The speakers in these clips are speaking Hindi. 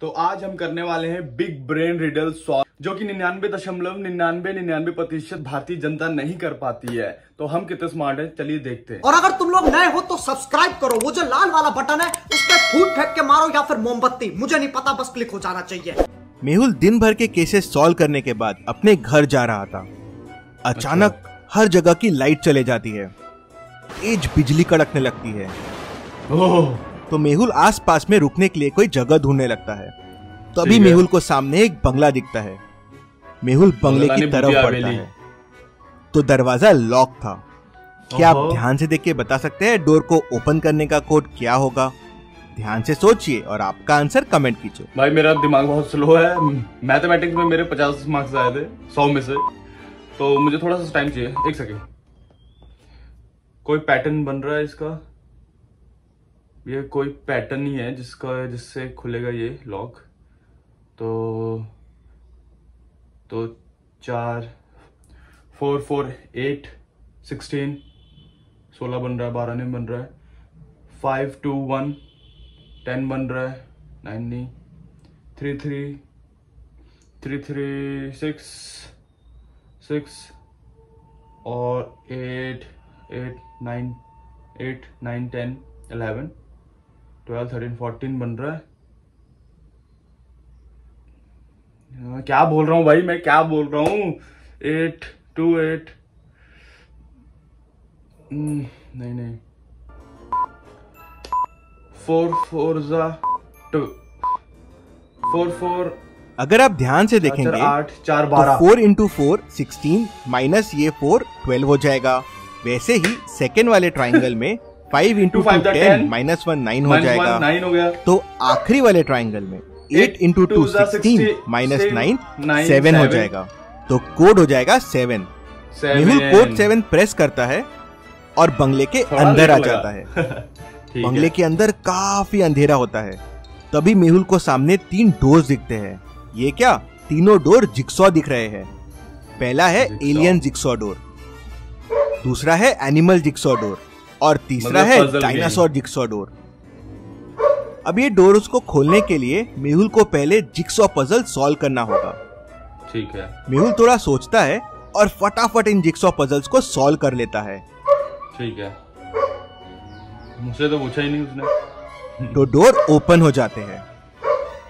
तो आज हम करने वाले हैं बिग ब्रेन रिडल सॉल्व जो कि निन्यानवे दशमलव निन्यानवे निन्यानवे प्रतिशत भारतीय जनता नहीं कर पाती है। तो हम कितने स्मार्ट हैं? चलिए देखते हैं। और अगर तुम लोग नए हो तो सब्सक्राइब करो। वो जो लाल वाला बटन है उस पर फूट फेंक के मारो या फिर मोमबत्ती। मुझे नहीं पता बस क्लिक हो जाना चाहिए। मेहुल दिन भर के केसेस सॉल्व करने के बाद अपने घर जा रहा था। अचानक अच्छा। हर जगह की लाइट चले जाती है। तेज बिजली कड़कने लगती है। ओह! तो मेहुल आस पास में रुकने के लिए कोई जगह ढूँढने लगता है। तभी है। मेहुल को सामने एक बंगला दिखता है। मेहुल बंगले की तरफ़ बढ़ता है। तो दरवाज़ा लॉक था। क्या आप ध्यान से देख के बता सकते हैं डोर को ओपन करने का कोड क्या होगा? ध्यान से सोचिए और आपका आंसर कमेंट कीजिए। भाई मेरा दिमाग बहुत स्लो है। मैथमेटिक्स में मेरे पचास मार्क्स आए थे सौ में से। तो मुझे थोड़ा सा टाइम चाहिए। एक सेकेंड कोई पैटर्न बन रहा है इसका? ये कोई पैटर्न ही है जिसका जिससे खुलेगा ये लॉक तो तो चार फोर फोर एट सिक्सटीन सोलह बन रहा है, बारह नहीं बन रहा है. फाइव टू वन टेन बन रहा है नाइन नहीं. Three three three three six six और eight eight nine eight nine ten eleven twelve thirteen fourteen बन रहा है। हाँ, क्या बोल रहा हूँ भाई? मैं क्या बोल रहा हूँ? एट टू एट नहीं नहीं. फोर फोर जा टू फोर फोर अगर आप ध्यान से देखेंगे आठ चार तो बारह. Four into four sixteen minus ये फोर ट्वेल्व हो जाएगा. वैसे ही सेकेंड वाले ट्राइंगल में five into the ten minus one nine हो जाएगा। नाइन हो गया। तो आखिरी वाले ट्राइंगल में eight into two sixteen minus nine seven हो जाएगा। तो कोड हो जाएगा seven Mehul code seven press करता है और बंगले के अंदर आ जाता है। बंगले के अंदर काफ़ी अंधेरा होता है। तभी मेहुल को सामने तीन डोर दिखते हैं। ये क्या? तीनों डोर जिक्सॉ दिख रहे हैं। पहला है एलियन जिक्सॉ डोर दूसरा है एनिमल जिक्सॉ डोर और तीसरा मतलब है डायनासोर जिक्सॉ डोर अब ये डोर उसको खोलने के लिए मेहुल को पहले जिक्सॉ पजल सॉल्व करना होगा। ठीक है। मेहुल थोड़ा सोचता है और फटाफट इन जिक्सॉ पजल्स को सॉल्व कर लेता है। ठीक है। मुझसे तो पूछा ही नहीं उसने। तो डोर ओपन हो जाते हैं।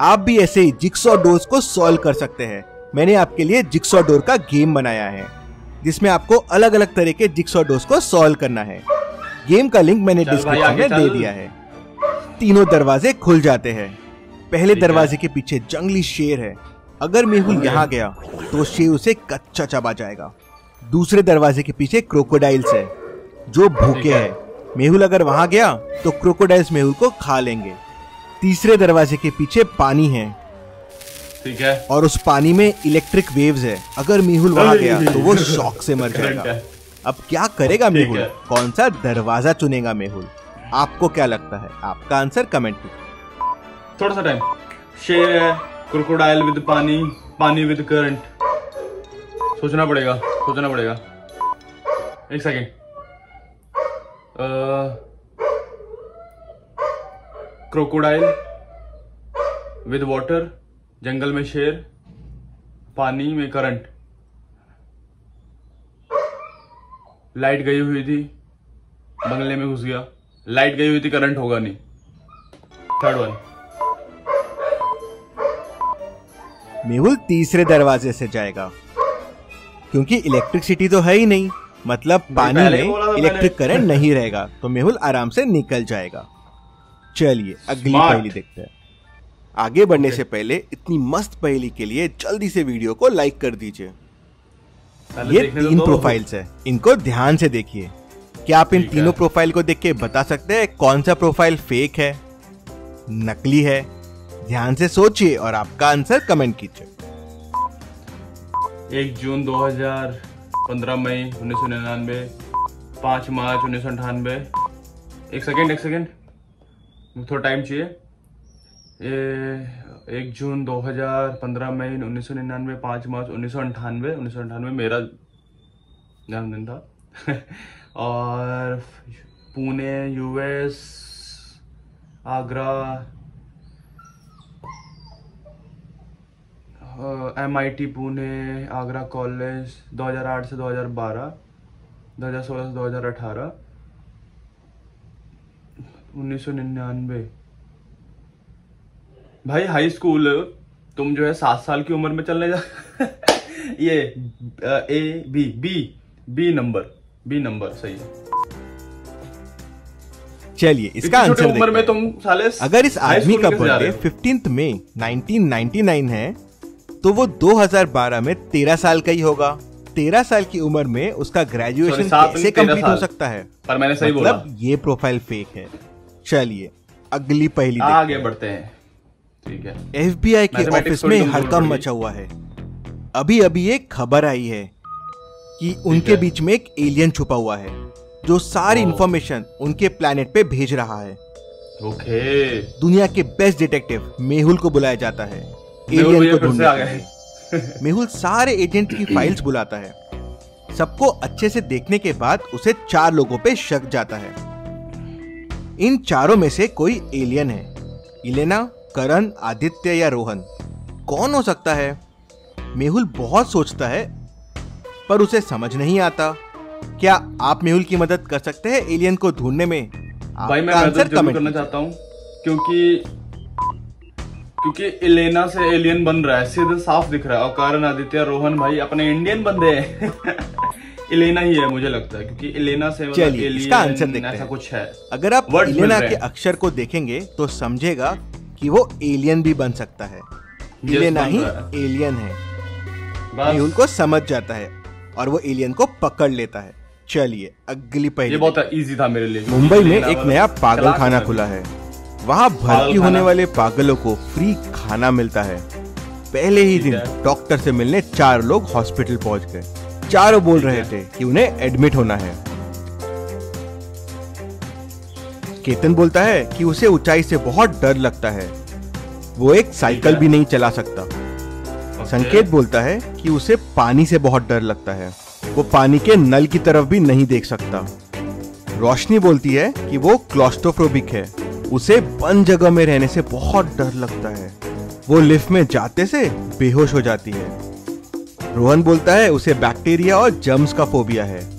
आप भी ऐसे ही जिक्सॉ डोर्स को सॉल्व कर सकते हैं। मैंने आपके लिए जिक्सो डोर का गेम बनाया है जिसमें आपको अलग अलग तरह के जिक्सॉ डोर्स को सॉल्व करना है। गेम का लिंक मैंने डिस्क्रिप्शन में दे दिया है। तीनों दरवाजे खुल जाते हैं। पहले दरवाजे के पीछे जंगली शेर है। अगर मेहुल यहाँ गया तो शेर उसे कच्चा चबा जाएगा। दूसरे दरवाजे के पीछे क्रोकोडाइल्स है जो भूखे है। मेहुल अगर वहाँ गया तो क्रोकोडाइल्स मेहुल को खा लेंगे। तीसरे दरवाजे के पीछे पानी है। ठीक है। और उस पानी में इलेक्ट्रिक वेव्स है। अगर मेहुल वहाँ गया तो वो शॉक से मर जाएगा। अब क्या करेगा मेहुल? कौन सा दरवाज़ा चुनेगा मेहुल? आपको क्या लगता है? आपका आंसर कमेंट में। थोड़ा सा टाइम शेर है क्रोकोडाइल विद पानी पानी विद करंट। सोचना पड़ेगा सोचना पड़ेगा। एक सेकेंड क्रोकोडाइल विद वाटर जंगल में शेर पानी में करंट। लाइट गई हुई थी। बंगले में घुस गया। लाइट गई हुई थी करंट होगा नहीं। थर्ड वन मेहुल तीसरे दरवाजे से जाएगा। क्योंकि इलेक्ट्रिसिटी तो है ही नहीं। मतलब पानी में इलेक्ट्रिक करंट नहीं रहेगा। तो मेहुल आराम से निकल जाएगा। चलिए अगली. पहेली देखते हैं। आगे बढ़ने से पहले इतनी मस्त पहेली के लिए जल्दी से वीडियो को लाइक कर दीजिए। ये देखने तो तीन प्रोफाइल्स है। इनको ध्यान से देखिए। क्या आप इन तीनों प्रोफ़ाइल को देख के बता सकते हैं कौन सा प्रोफ़ाइल फेक है नकली है? ध्यान से सोचिए और आपका आंसर कमेंट कीजिए। एक जून 2015 मई उन्नीस सौ निन्यानवे पाँच मार्च उन्नीस सौ अंठानवे। एक सेकेंड एक सेकेंड थोड़ा टाइम चाहिए। एक जून 2015 मई उन्नीस सौ निन्यानवे, पाँच मार्च, उन्नीस सौ अंठानवे, उन्नीस सौ अंठानवे मेरा जन्मदिन था। और Pune, US, Agra M I T, Pune, Agra college 2008 से 2012 2016 से 2018 उन्नीस सौ निन्यानवे। भाई हाई स्कूल तुम जो है सात साल की उम्र में चलने जा ये A B B B number B number सही। है चलिए इसका आंसर उम्र में तुम साले अगर इस आदमी का बर्थडे? 15 मई 1999 है? तो वो 2012 में 13 साल का ही होगा। 13 साल की उम्र में उसका ग्रेजुएशन कैसे कंप्लीट हो सकता है? पर मैंने सही बोला। मतलब ये प्रोफ़ाइल फेक है। चलिए अगली पहली आगे बढ़ते हैं। ठीक है। एफबीआई के ऑफ़िस में हड़कम मचा हुआ है। अभी अभी एक खबर आई है कि उनके बीच में एक एलियन छुपा हुआ है जो सारी इंफॉर्मेशन उनके प्लेनेट पे भेज रहा है। ओके। दुनिया के बेस्ट डिटेक्टिव मेहुल को बुलाया जाता है। एलियन को ढूँढने। मेहुल सारे एजेंट की फाइल्स बुलाता है। सबको अच्छे से देखने के बाद उसे चार लोगों पे शक जाता है। इन चारों में से कोई एलियन है। इलेना करण आदित्य या रोहन? कौन हो सकता है? मेहुल बहुत सोचता है पर उसे समझ नहीं आता। क्या आप मेहुल की मदद कर सकते हैं एलियन को ढूँढने में? भाई मैं मदद आंसर ज़रूर कमेंट करना चाहता हूँ क्योंकि क्योंकि इलेना से एलियन बन रहा है सीधे साफ़ दिख रहा है और कारण आदित्य रोहन भाई अपने इंडियन बंदे हैं। इलेना ही है मुझे लगता है क्योंकि इलेना से मतलब इसका आंसर देखते ऐसा कुछ है। अगर आप इलेना के अक्षर को देखेंगे तो समझेगा कि वो एलियन भी बन सकता है। इलेना ही। एलियन है। बस। मेहुल को समझ जाता है और वो एलियन को पकड़ लेता है। चलिए अगली ये पहली बहुत इजी था मेरे लिए। मुंबई में एक नया पागल खाना खुला है। वहाँ भर्ती होने वाले पागलों को फ्री खाना मिलता है। पहले ही दिन डॉक्टर से मिलने चार लोग हॉस्पिटल पहुँच गए। चारों बोल रहे थे कि उन्हें एडमिट होना है। केतन बोलता है कि उसे ऊंचाई से बहुत डर लगता है। वो एक साइकिल भी नहीं चला सकता। संकेत बोलता है कि उसे पानी से बहुत डर लगता है। वो पानी के नल की तरफ़ भी नहीं देख सकता। रोशनी बोलती है कि वो क्लॉस्ट्रोफोबिक है। उसे बंद जगह में रहने से बहुत डर लगता है। वो लिफ्ट में जाते से बेहोश हो जाती है। रोहन बोलता है उसे बैक्टीरिया और जर्म्स का फोबिया है।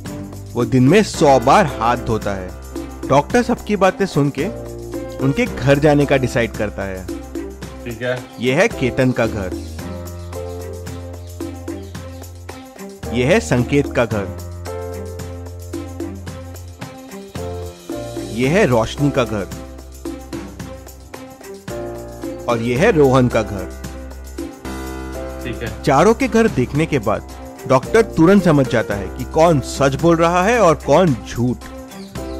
वो दिन में सौ बार हाथ धोता है। डॉक्टर सबकी बातें सुन के उनके घर जाने का डिसाइड करता है। ठीक है। यह है केतन का घर। यह है संकेत का घर। यह है रोशनी का घर। और यह है रोहन का घर। ठीक है। चारों के घर देखने के बाद डॉक्टर तुरंत समझ जाता है कि कौन सच बोल रहा है और कौन झूठ।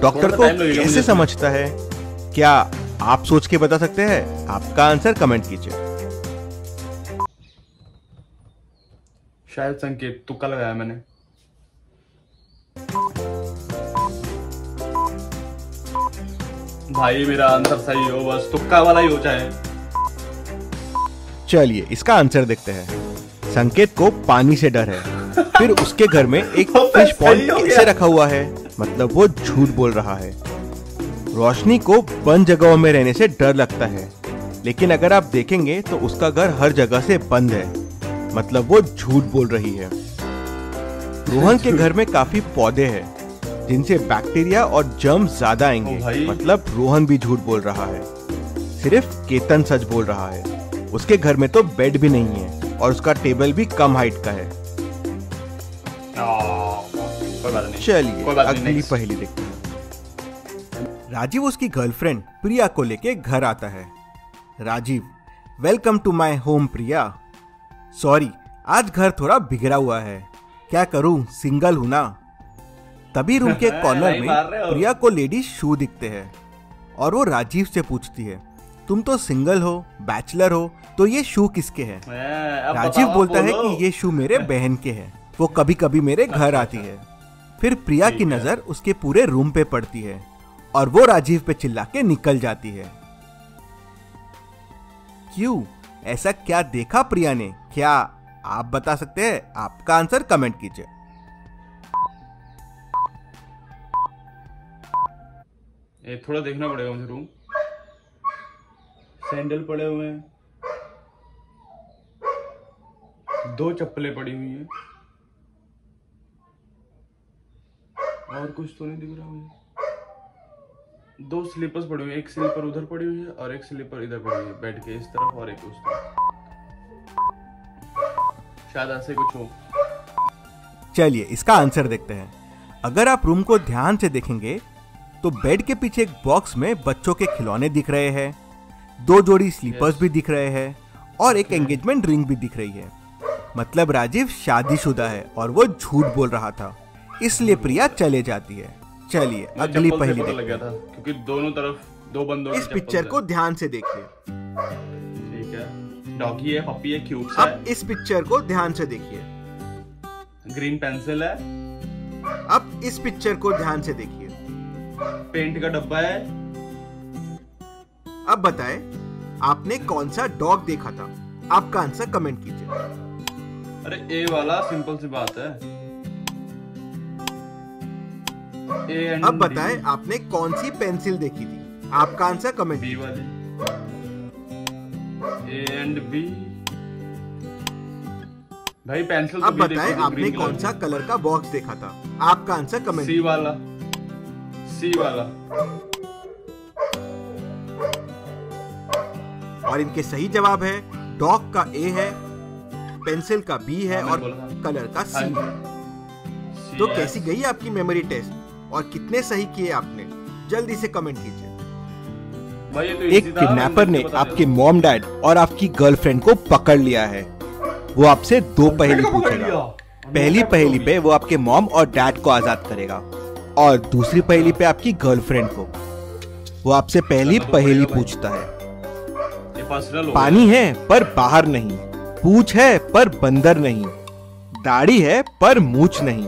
डॉक्टर को कैसे समझता है? क्या आप सोच के बता सकते हैं? आपका आंसर कमेंट कीजिए। शायद संकेत तुक्का लगाया मैंने। भाई मेरा आंसर सही हो बस तुक्का वाला ही हो जाए। चलिए इसका आंसर देखते हैं। संकेत को पानी से डर है। फिर उसके घर में एक फ़िश पॉन्ड कैसे रखा हुआ है? मतलब वो झूठ बोल रहा है। रोशनी को बंद जगहों में रहने से डर लगता है। लेकिन अगर आप देखेंगे तो उसका घर हर जगह से बंद है। मतलब वो झूठ बोल रही है। रोहन के घर में काफ़ी पौधे हैं जिनसे बैक्टीरिया और जर्म ज़्यादा आएँगे। मतलब रोहन भी झूठ बोल रहा है। सिर्फ़ केतन सच बोल रहा है। उसके घर में तो बेड भी नहीं है और उसका टेबल भी कम हाइट का है। आ, कोई बात नहीं। चलिए अगली पहली देखते हैं। राजीव उसकी गर्लफ्रेंड प्रिया को लेके घर आता है। Rajiv welcome to my home Priya. Sorry आज घर थोड़ा बिगड़ा हुआ है। क्या करूँ सिंगल हूँ ना। तभी रूम के कॉर्नर में। प्रिया को लेडीज़ शू दिखते हैं और वो राजीव से पूछती है तुम तो सिंगल हो बैचलर हो तो ये शू किसके हैं? राजीव बोलता है। कि ये शू मेरे बहन के हैं। वो कभी कभी मेरे घर आती है। फिर प्रिया की नज़र उसके पूरे रूम पे पड़ती है और वो राजीव पे चिल्ला के निकल जाती है। क्यों? ऐसा क्या देखा प्रिया ने? क्या आप बता सकते हैं? आपका आंसर कमेंट कीजिए। थोड़ा देखना पड़ेगा मुझे रूम। सैंडल पड़े हुए हैं। दो चप्पलें पड़ी हुई हैं। और कुछ तो नहीं दिख रहा मुझे। दो स्लीपर्स पड़ी हुई हैं एक स्लीपर उधर पड़ी हुई है और एक स्लीपर इधर पड़ी हुई है बेड के इस तरफ़ और एक उस तरफ़। शायद ऐसे कुछ हो। चलिए इसका आंसर देखते हैं। अगर आप रूम को ध्यान से देखेंगे तो बेड के पीछे एक बॉक्स में बच्चों के खिलौने दिख रहे हैं। दो जोड़ी स्लीपर्स भी दिख रहे हैं और एक एंगेजमेंट रिंग भी दिख रही है। मतलब राजीव शादीशुदा है और वो झूठ बोल रहा था। इसलिए प्रिया चले जाती है। चलिए अगली पहली लग गया था क्योंकि दोनों तरफ़ दो बंदों इस पिक्चर को ध्यान से देखिए। ठीक है। डॉगी है पपी है क्यूट सा अब इस पिक्चर को ध्यान से देखिए। ग्रीन पेंसिल है। अब इस पिक्चर को ध्यान से देखिए। पेंट का डब्बा है। अब बताएँ आपने कौन सा डॉग देखा था? आपका आंसर कमेंट कीजिए। अरे ए वाला सिंपल सी बात है। अब बताएँ आपने कौन सी पेंसिल देखी थी? आपका आंसर कमेंट बी वाली। ए एंड बी भाई पेंसिल तो अब बताएँ आपने कौन सा कलर का बॉक्स देखा था? आपका आंसर कमेंट सी वाला। सी वाला। और इनके सही जवाब है। डॉग का ए है पेंसिल का बी है हाँ, और। कलर का सी हाँ, है। तो कैसी गई आपकी मेमोरी टेस्ट और कितने सही किए आपने जल्दी से कमेंट कीजिए। भाई ये तो एक किडनैपर ने आपके मॉम डैड और आपकी गर्लफ्रेंड को पकड़ लिया है। वो आपसे दो पहेली पूछेगा। पहली पहेली पे वो आपके मॉम और डैड को आज़ाद करेगा और दूसरी पहेली पे आपकी गर्लफ्रेंड को। वो आपसे पहली चलो तो पहेली पूछता है। हो पानी है पर बाहर नहीं पूछ है पर बंदर नहीं दाढ़ी है पर मूछ नहीं।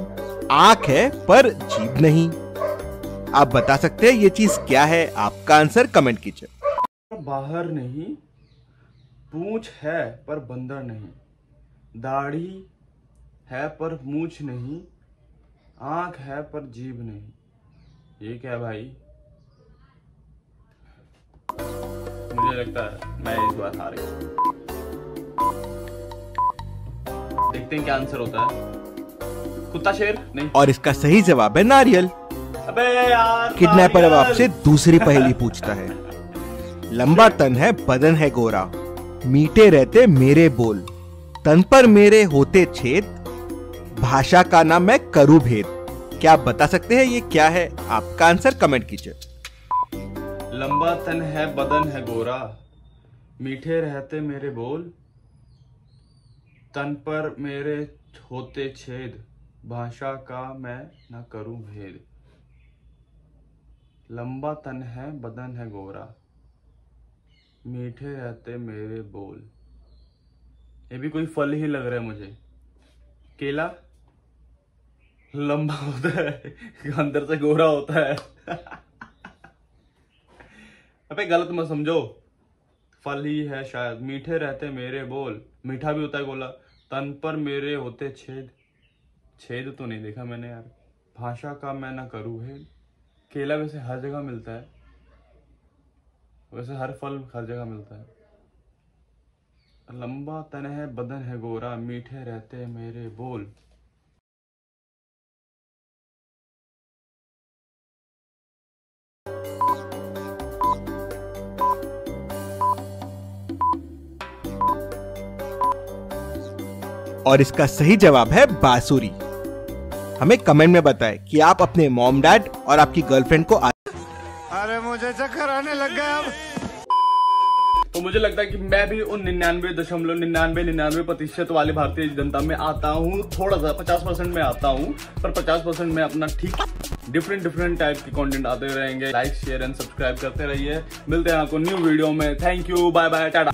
आँख है, पर जीभ नहीं। आप बता सकते हैं ये चीज़ क्या है? आपका आंसर कमेंट कीजिए। बाहर नहीं, पूछ है, पर बंदर नहीं। दाढ़ी है, पर मूछ नहीं। आँख है, पर जीभ नहीं। ये क्या भाई? मुझे लगता है मैं इस बार हार गया। देखते हैं क्या आंसर होता है। कुत्ता शेर? नहीं। और इसका सही जवाब है नारियल। अबे यार किडनैपर अब आपसे दूसरी पहेली पूछता है। लंबा तन है बदन है गोरा। मीठे रहते मेरे बोल। तन पर मेरे होते छेद। भाषा का नाम मैं करूँ भेद। क्या आप बता सकते हैं ये क्या है? आपका आंसर कमेंट कीजिए। लंबा तन है बदन है गोरा। मीठे रहते मेरे बोल। तन पर मेरे होते छेद। भाषा का मैं न करूँ भेद। लंबा तन है, बदन है गोरा। मीठे रहते मेरे बोल। ये भी कोई फल ही लग रहा है मुझे। केला? लंबा होता है, अंदर से गोरा होता है। अबे गलत मत समझो। फल ही है शायद। मीठे रहते मेरे बोल। मीठा भी होता है गोला। तन पर मेरे होते छेद। छेद तो नहीं देखा मैंने यार। भाषा का मैं ना करूँ है केला वैसे हर जगह मिलता है। वैसे हर फल हर जगह मिलता है। लंबा तन है, बदन है गोरा, मीठे रहते मेरे बोल। और इसका सही जवाब है बांसुरी। हमें कमेंट में बताएँ कि आप अपने मॉम डैड और आपकी गर्लफ्रेंड को अरे मुझे चक्कर आने लग गया अब। तो मुझे लगता है कि मैं भी उन निन्यानवे दशमलव निन्यानवे निन्यानवे प्रतिशत वाले भारतीय जनता में आता हूँ। थोड़ा सा पचास परसेंट में आता हूँ पर पचास परसेंट में अपना ठीक डिफरेंट डिफरेंट टाइप के कंटेंट आते रहेंगे। लाइक शेयर एंड सब्सक्राइब करते रहिए। मिलते हैं आपको न्यू वीडियो में। Thank you bye bye tata.